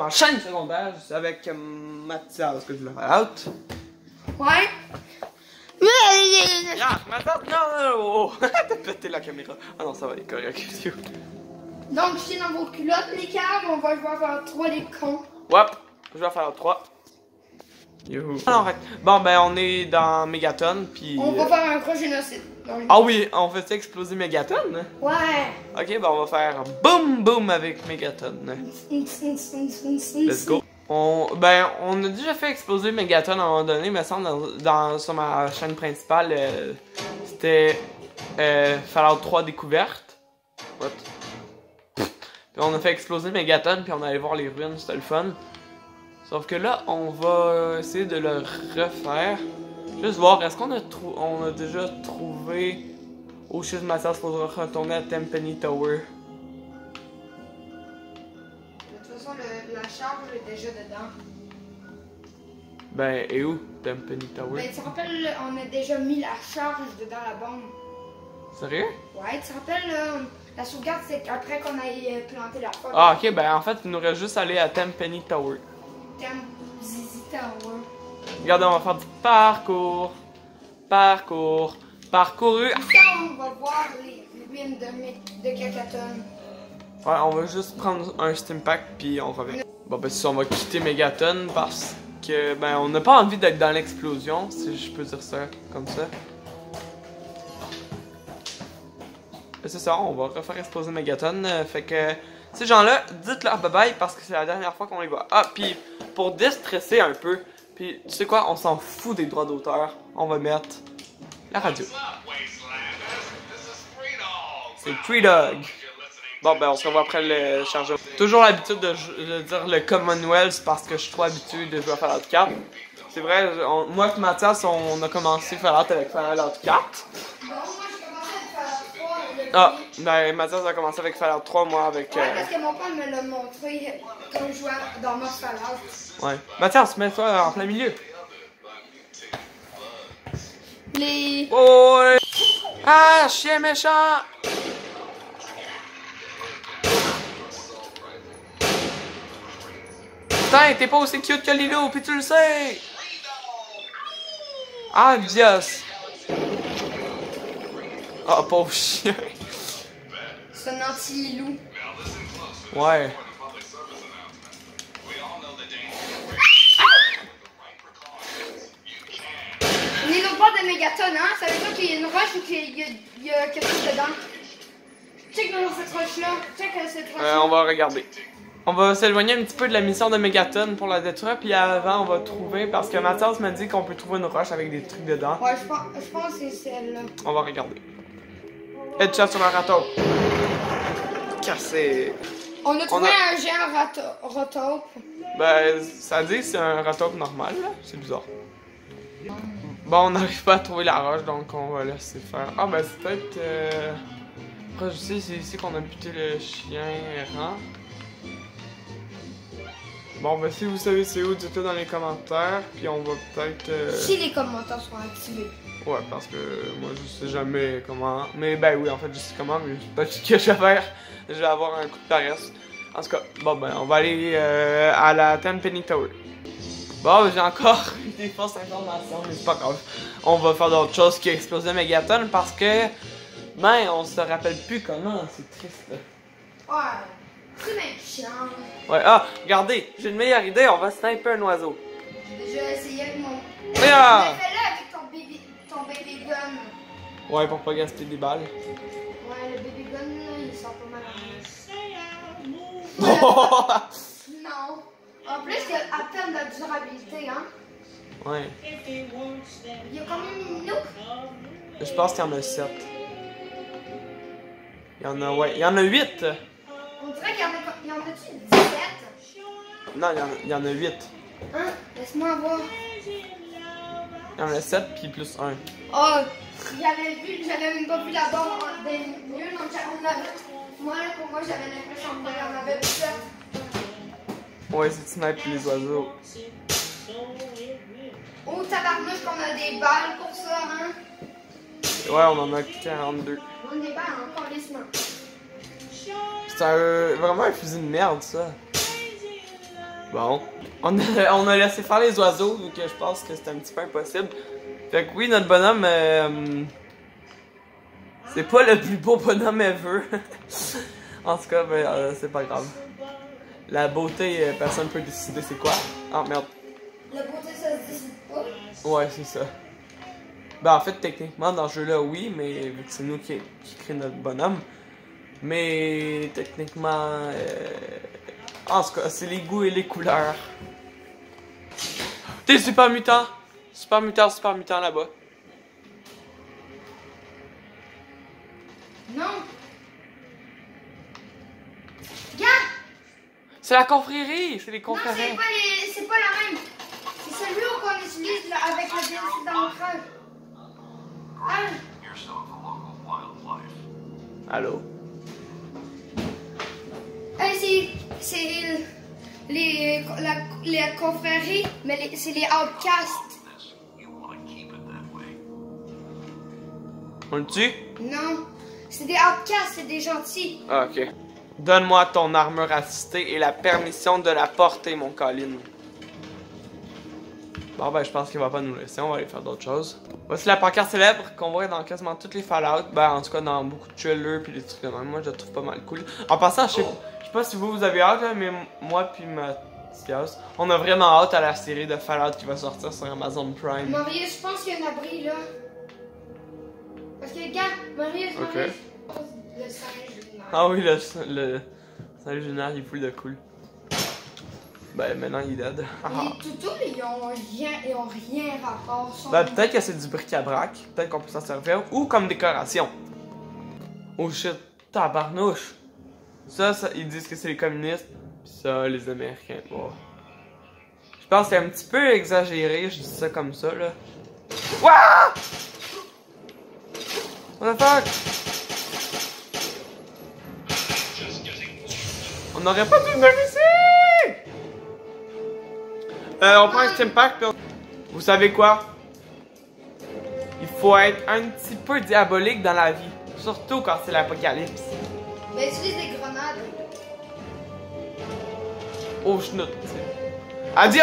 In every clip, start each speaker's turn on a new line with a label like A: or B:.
A: En chaîne secondaire, c'est avec euh, Mathias que je voulais faire out.
B: Ouais.
A: Mathias, non, non, oh. T'as pété la caméra. Ah non, ça va, il est correct.
B: Donc, je suis dans vos culottes, les caves. On va jouer à trois les cons.
A: Je vais faire 3. Youhou. Ah. Bon, ben, on est dans Megaton, puis.
B: On va faire un gros génocide.
A: Ah oui, on fait exploser Megaton? hein?
B: Ouais.
A: Ok, ben, on va faire boum boum avec Megaton. Let's go. On, ben, on a déjà fait exploser Megaton à un moment donné, mais ça, dans, dans- sur ma chaîne principale, euh, c'était euh, Fallout 3 découverte. What? Puis on a fait exploser Megaton, puis on allait voir les ruines, c'était le fun. Sauf que là, on va essayer de le refaire. Juste voir, est-ce qu'on a, on a déjà trouvé... Oh shit, Mathias, faudra retourner à Tempany Tower.
B: De toute façon, le- la charge est déjà dedans.
A: Ben, et où Tempany Tower?
B: Mais tu te rappelles, on a déjà mis la charge dedans la bombe.
A: Sérieux?
B: Ouais, tu te rappelles, la sauvegarde, c'est après qu'on ait planté la porte.
A: Ah, ok, ben en fait, il nous reste juste à aller à Tempany Tower.
B: Tower.
A: Regardez, on va faire du parcours. Parcours. Parcouru.
B: On va voir les ruines de, de.
A: Ouais, on va juste prendre un steam pack puis on revient. Bon, ben, si on va quitter Megaton parce que, ben, on n'a pas envie d'être dans l'explosion, si je peux dire ça comme ça. Ben, c'est ça, on va refaire exploser Megaton. euh, fait que, ces gens-là, dites-leur bye bye parce que c'est la dernière fois qu'on les voit. Ah, puis pour déstresser un peu, puis tu sais quoi, on s'en fout des droits d'auteur. On va mettre la radio. C'est Free Dog. Bon, ben, on se revoit après le chargeur. Toujours l'habitude de, dire le Commonwealth parce que je suis trop habitué de jouer à Fallout 4. C'est vrai, on- moi et Mathias, on a commencé Fallout avec Fallout 4.
B: Bon, moi, j'ai commencé à faire trois. le
A: Ah, ben, Mathias a commencé avec Fallout 3, moi avec.
B: Ouais,
A: euh,
B: parce que mon père me l'a montré quand je jouais dans Mode Fallout.
A: ouais. Mathias, mets-toi en plein milieu.
B: Les.
A: Oh, ouais. Ah, chien méchant! Putain, t'es pas aussi cute que Lilo, pis tu le sais! Ah, Dios! Ah, pauvre chien!
B: C'est un anti-loup.
A: Ouais.
B: On est l'autre bord de Megaton, hein? Ça veut dire qu'il y a une roche ou qu'il y, y a quelque chose dedans. Check dans cette roche-là. Check euh, cette roche-là.
A: Euh, on va regarder. On va s'éloigner un petit peu de la mission de Megaton pour la détruire, puis avant, on va trouver, parce que Mathias m'a dit qu'on peut trouver une roche avec des trucs dedans.
B: Ouais, je pense, je pense que c'est celle-là.
A: On va regarder. Headshot sur un râteau.
B: On a trouvé
A: a-
B: un géant rotope.
A: Ben, ça dit que c'est un râteau normal, là. C'est bizarre. Bon, on n'arrive pas à trouver la roche, donc on va laisser faire. Ah, ben, c'est peut-être. Euh... Après, je sais, c'est ici qu'on a buté le chien errant. Bon, ben, si vous savez c'est où, dites-le dans les commentaires, puis on va peut-être. euh,
B: Si les commentaires sont activés.
A: Ouais, parce que moi je sais jamais comment. Mais ben oui, en fait, je sais comment, mais peut-être que je vais faire. Je vais avoir un coup de paresse. En tout cas, bon ben, on va aller euh, à la Tenpenny Tower. Bon, j'ai encore des fausses informations, mais c'est pas grave. On va faire d'autres choses qui exploser Megaton parce que. Ben, on se rappelle plus comment, c'est triste.
B: Ouais. C'est bien chiant.
A: Ouais, ah, regardez, j'ai une meilleure idée, on va sniper un oiseau.
B: J'ai déjà essayé avec mon.
A: Mais ah!
B: Baby gun.
A: Ouais, pour pas gaspiller des balles.
B: Ouais, le baby gun, là, il sort pas mal. Non. En plus, il y a à peine de durabilité, hein.
A: ouais,
B: Il y a combien de minutes?
A: je pense qu'il y en a 7. Il y en a, ouais, il y en a 8.
B: On dirait qu'il y en a, il y en a-tu 17?
A: Non, il y en a, il y en a 8.
B: Hein? Laisse-moi voir.
A: Il y en a 7 puis plus 1.
B: Oh, j'avais vu, j'avais même pas vu la en- des milieux, donc on avait. Moi, pour moi, j'avais l'impression en avait 17.
A: Ouais, c'est snipe les oiseaux.
B: Oh, tabarnouche qu'on a des balles pour ça, hein?
A: Ouais, on en a 42.
B: On a des balles encore les semaines.
A: C'est vraiment un fusil de merde, ça. Bon. On a, on a laissé faire les oiseaux vu que je pense que c'était un petit peu impossible. Fait que oui, notre bonhomme. euh, c'est pas le plus beau bonhomme ever. en tout cas, ben, euh, c'est pas grave. La beauté, euh, personne peut décider c'est quoi. Ah merde.
B: La beauté, ça se décide pas.
A: Ouais, c'est ça. Ben, en fait, techniquement, dans ce jeu-là, oui, mais vu que c'est nous qui, qui crée notre bonhomme. Mais techniquement, euh, en tout cas, c'est les goûts et les couleurs. T'es super mutant! Super mutant, super mutant là-bas.
B: Non. Regarde.
A: C'est la confrérie! C'est les
B: Non, c'est
A: confrères.
B: pas, les... c'est pas la même. C'est celui qu'on utilise là, avec le DLC dans le crâne. Ah,
A: Allô?
B: hey, c'est. C'est. Les, la, les confréries, mais c'est les outcasts.
A: On le tue?
B: Non. C'est des outcasts, c'est des gentils.
A: Ah, ok. Donne-moi ton armure assistée et la permission de la porter, mon Colin. Bon, ben, je pense qu'il va pas nous laisser. On va aller faire d'autres choses. Voici la pancarte célèbre qu'on voit dans quasiment toutes les Fallout. Ben, en tout cas, dans beaucoup de trailers puis des trucs de même. Moi, je la trouve pas mal cool. En passant, je sais, je sais pas si vous, vous avez hâte, là, mais moi puis Mathias, on a vraiment hâte à la série de Fallout qui va sortir sur Amazon Prime.
B: Marius, je pense qu'il y a un abri là. Parce que, regarde, Marius,
A: Ok.
B: Marius. Le singe. non.
A: Ah oui, le, le Salut Junior, il est full de cool. Ben, maintenant, il est dead.
B: Les toutous, ils ont rien, ils ont rien rapport.
A: Ben, peut-être que c'est du bric-à-brac. Peut-être qu'on peut s'en servir. Ou comme décoration. Oh shit, tabarnouche. Ça, ils disent que c'est les communistes. Pis ça, les Américains. Bon. Je pense que c'est un petit peu exagéré. Je dis ça comme ça, là. Wouah! What the fuck? On n'aurait pas dû venir ici! Euh, on prend un stim pack, Vous savez quoi? Il faut être un petit peu diabolique dans la vie. Surtout quand c'est l'apocalypse.
B: Ben, utilise des grenades.
A: Oh, schnout. Adios!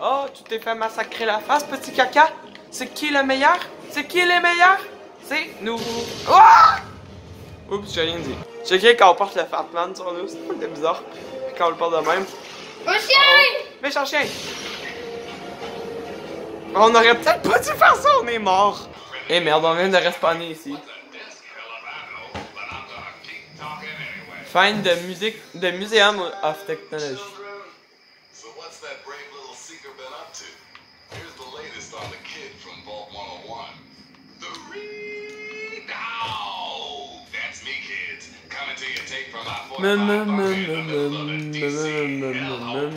A: Oh, tu t'es fait massacrer la face, petit caca? C'est qui le meilleur? C'est qui les meilleurs? C'est nous. Ah! Oups, j'ai rien dit. Checker quand on porte le Fatman sur nous, c'est bizarre. Quand on le porte de même.
B: Un chien!
A: Méchant chien! On aurait peut-être pas dû faire ça, on est mort! Eh merde, on vient de respawner ici. Find the music, the Museum of Technology.
C: So what's that brave little seeker been up to? Here's the latest on the kid from Vault 101. The Reed! Oh, that's me, kids. Coming to you tape from my 45 bunker in the middle of the DC. Hello.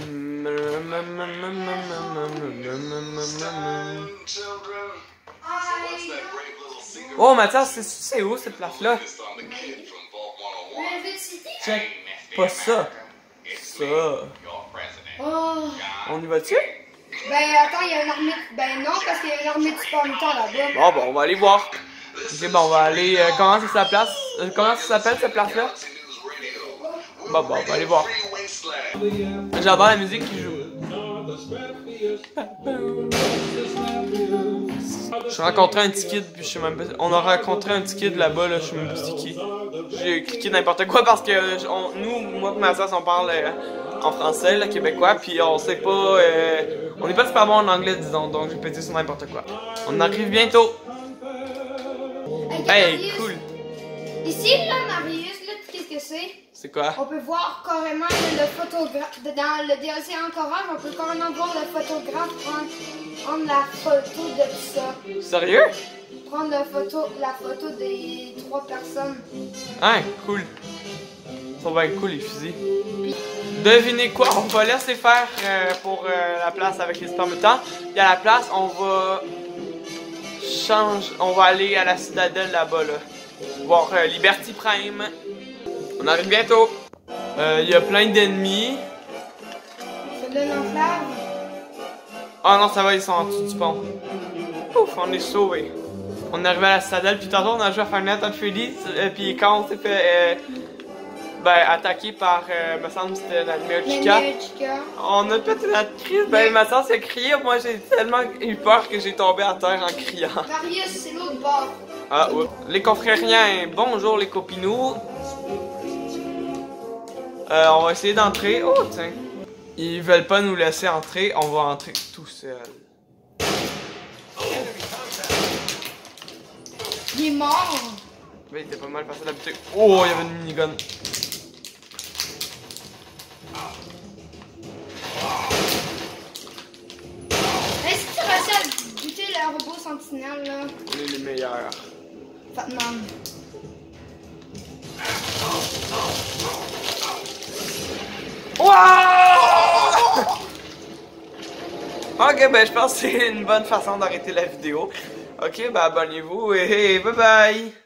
C: Afternoon, children. So what's that brave little seeker
A: Oh Mathias, c'est où cette place-là?
C: latest on the kid from Vault 101?
B: Le cité?
A: Check pas ça. Ça.
B: Oh.
A: On y va-tu?
B: Ben, attends, il y a une armée. Ben, non, parce qu'il y a une armée de mutants là-bas.
A: Bon, bon, on va aller voir. Ok, bon, on va aller. euh, comment c'est sa place? Euh, comment ça s'appelle cette place-là? Bon, bon, on va aller voir. J'adore la musique qui joue. J'ai rencontré un petit kid, puis je sais même pas. On a rencontré un petit kid là-bas, là, je sais même pas c'est qui. J'ai cliqué n'importe quoi parce que on- nous, moi et ma soeur, on parle euh, en français, là, québécois, puis on sait pas. euh, on n'est pas super bon en anglais, disons, donc j'ai pété sur n'importe quoi. On arrive bientôt.
B: Hey,
A: cool.
B: Ici, là, Marius, là, qu'est-ce que c'est?
A: C'est quoi?
B: On peut voir carrément le photographe. Dans le DLC Encourage, on peut carrément voir le photographe prendre, prendre la photo de tout ça.
A: Sérieux?
B: Prendre la photo, la photo des trois personnes.
A: Hein, cool. Ils sont bien cool les fusils. Devinez quoi? On va laisser faire euh, pour euh, la place avec les mutants. Et à la place, on va change, on va aller à la citadelle là-bas là. Voir euh, Liberty Prime. On arrive bientôt. Euh, Il y a plein d'ennemis.
B: C'est de l'enclave.
A: Ah non, ça va, ils sont en dessous du pont. Ouf, on est sauvés. On est arrivé à la citadelle, puis tantôt on a joué à Final Fantasy 3D, euh, puis quand on s'est fait... Euh, ben, attaqué par, euh, me semble, que c'était l'animé Chica. On a pété notre crise. Ben, ma soeur s'est crié. Moi, j'ai tellement eu peur que j'ai tombé à terre en criant.
B: Marius, c'est l'autre bord.
A: Ah, ouais. Les confrériens, bonjour les copinous. Euh, on va essayer d'entrer. Oh, tiens. Ils veulent pas nous laisser entrer. On va entrer tout seul.
B: Il est mort.
A: Ben, il était pas mal facile d'habitude. Oh, il y avait une minigun.
B: Est-ce que tu réussis à buter le robot sentinelle, là?
A: On est les meilleurs.
B: Fatman.
A: Ok, ben je pense que c'est une bonne façon d'arrêter la vidéo. Ok, ben abonnez-vous et bye bye!